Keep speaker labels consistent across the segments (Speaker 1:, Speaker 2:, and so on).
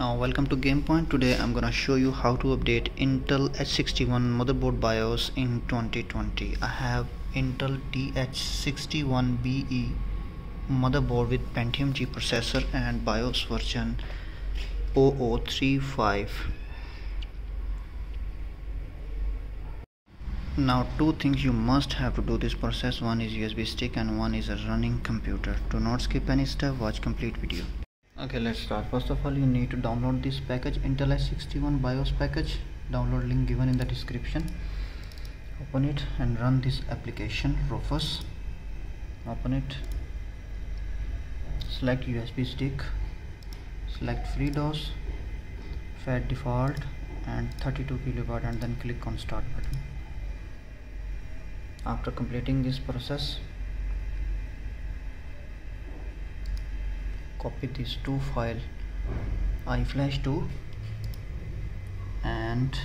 Speaker 1: uh, welcome to GamePoint today I'm gonna show you how to update Intel H61 motherboard BIOS in 2020 I have Intel DH61BE motherboard with Pentium G processor and BIOS version 0035 now two things you must have to do this process. One is USB stick and one is a running computer. Do not skip any step. Watch complete video okay let's start. First of all you need to download this package intel h61 bios package. Download link given in the description. Open it and run this application rufus. Open it. Select usb stick. Select free dos fat default and 32 kilobyte and then click on start button. After completing this process copy these two file iflash2 and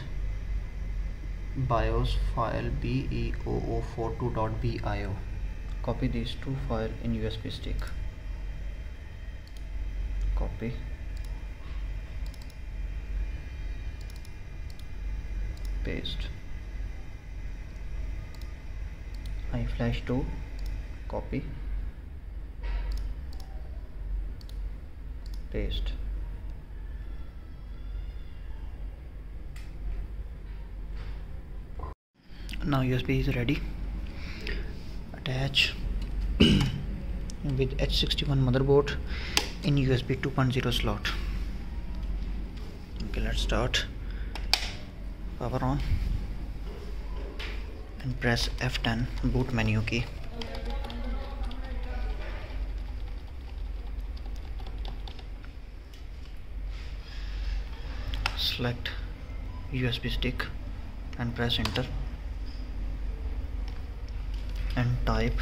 Speaker 1: bios file be0042.bio copy these two file in usb stick. Copy. Paste. iflash2 copy paste now USB is ready. Attach with H61 motherboard in USB 2.0 slot. Okay let's start. Power on. And press F10 boot menu key select USB stick and press enter and type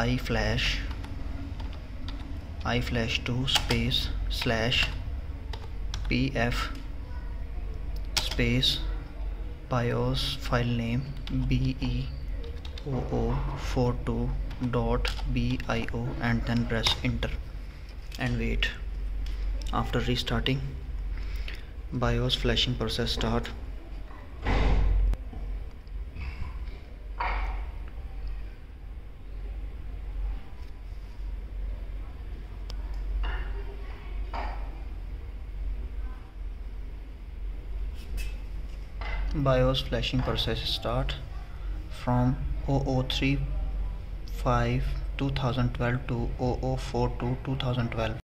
Speaker 1: iflash iflash2 space slash pf space bios file name be0042.bio and then press enter and wait. After restarting BIOS flashing process start. BIOS flashing process start from 0035 2012 to 0042 2012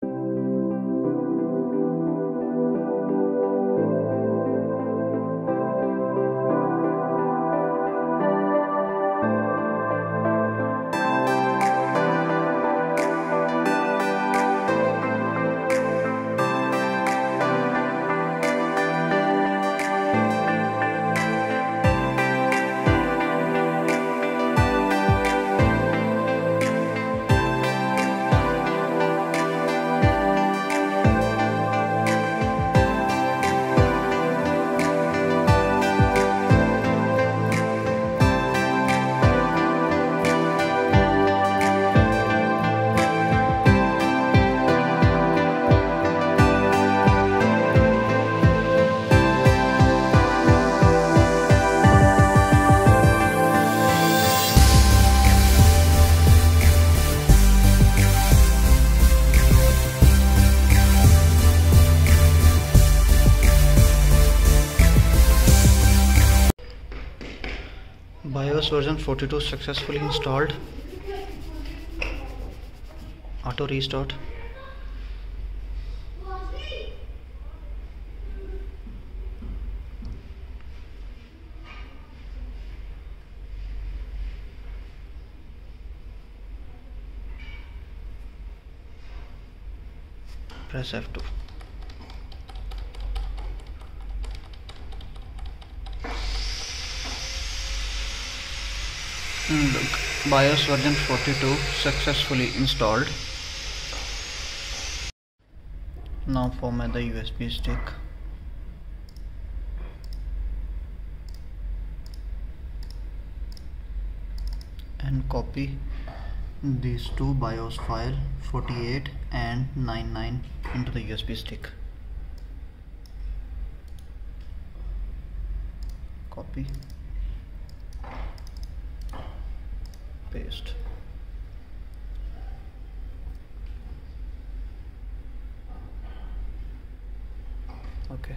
Speaker 1: version 42 successfully installed. Auto restart. Press F2 look BIOS version 42 successfully installed. Now format the USB stick. And copy these two BIOS file 48 and 99 into the USB stick. Copy paste okay.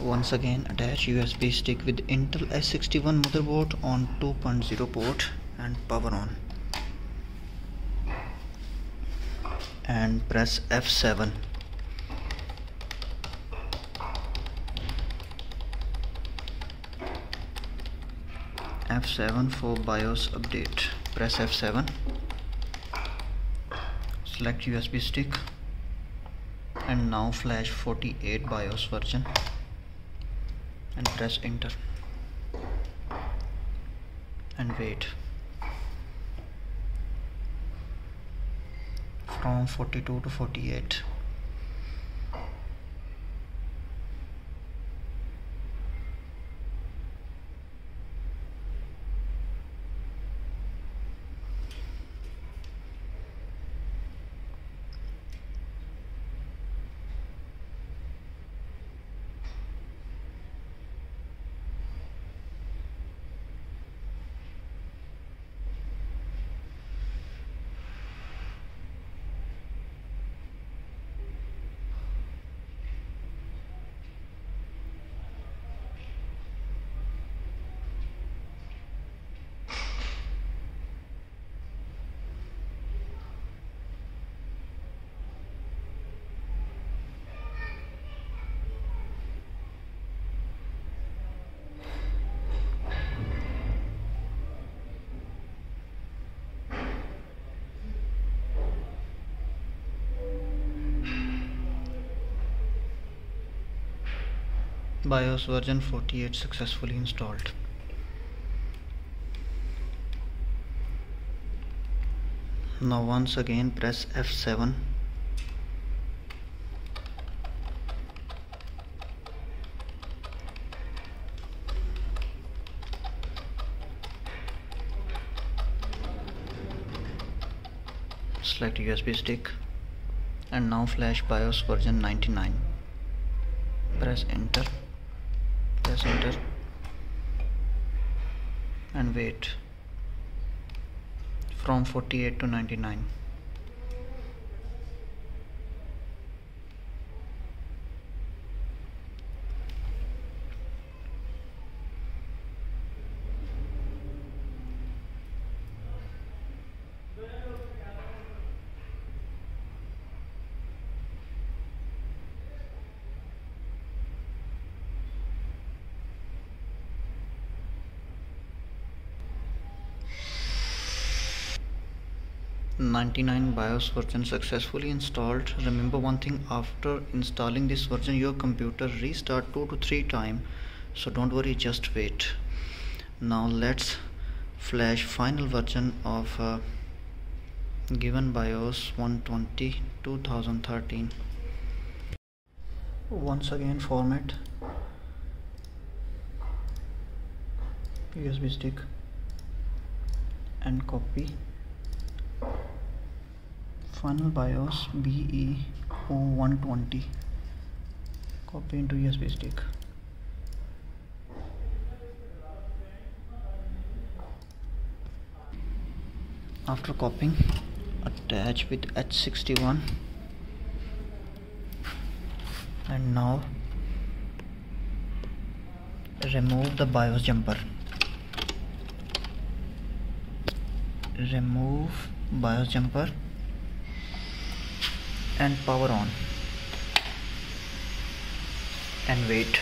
Speaker 1: Once again attach USB stick with Intel H61 motherboard on 2.0 port and power on. And press F7 F7 for BIOS update. Press F7 select USB stick. And now flash 48 BIOS version. And press enter. And wait. From 42 to 48 BIOS version 48 successfully installed. Now once again press F7 select USB stick. And now flash BIOS version 99 press enter press enter and wait. From 48 to 99 99 BIOS version successfully installed. Remember one thing after installing this version your computer restart 2 to 3 time so don't worry just wait. Now let's flash final version of uh, given BIOS 120 2013 once again format USB stick and copy final BIOS BE0120 copy into USB stick. After copying attach with H61 and now remove the BIOS jumper. Remove BIOS jumper and power on. And wait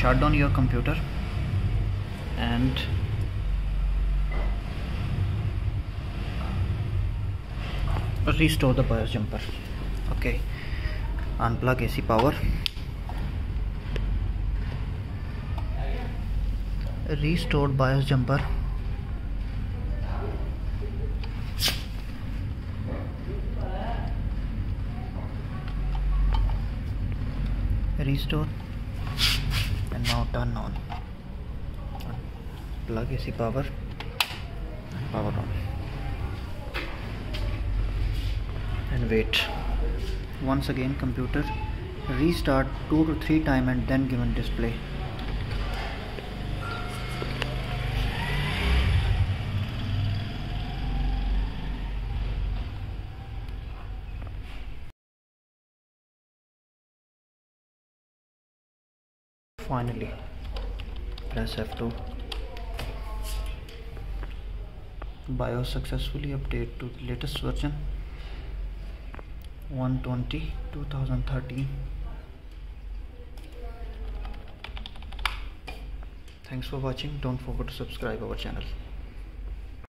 Speaker 1: shut down your computer and restore the BIOS jumper. Okay unplug AC power. Restored BIOS jumper. Restore now turn on. Plug AC power. Power on. And wait. Once again computer restart two to three time and then given display finally. Press F2 BIOS successfully update to the latest version. 120 2013 thanks for watching. Don't forget to subscribe our channel